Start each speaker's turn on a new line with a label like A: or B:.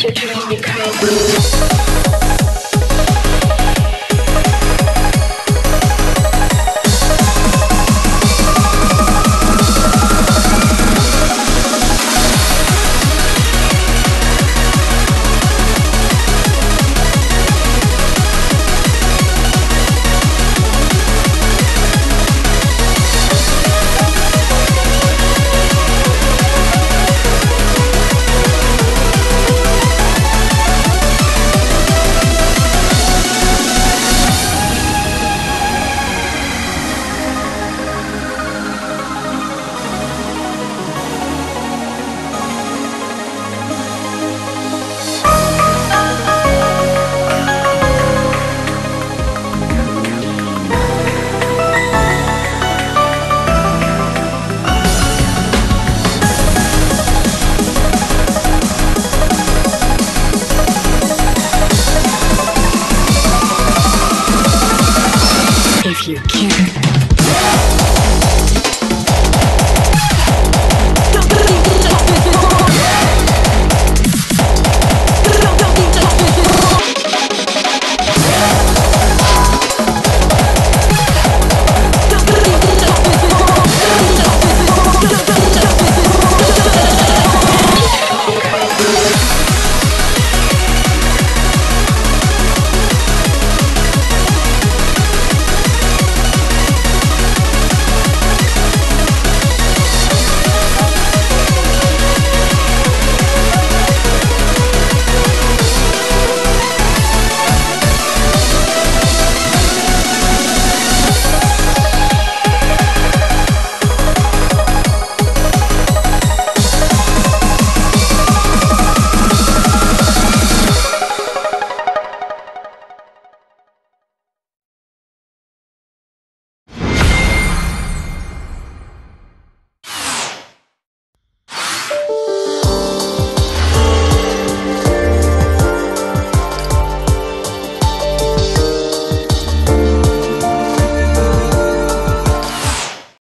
A: If you.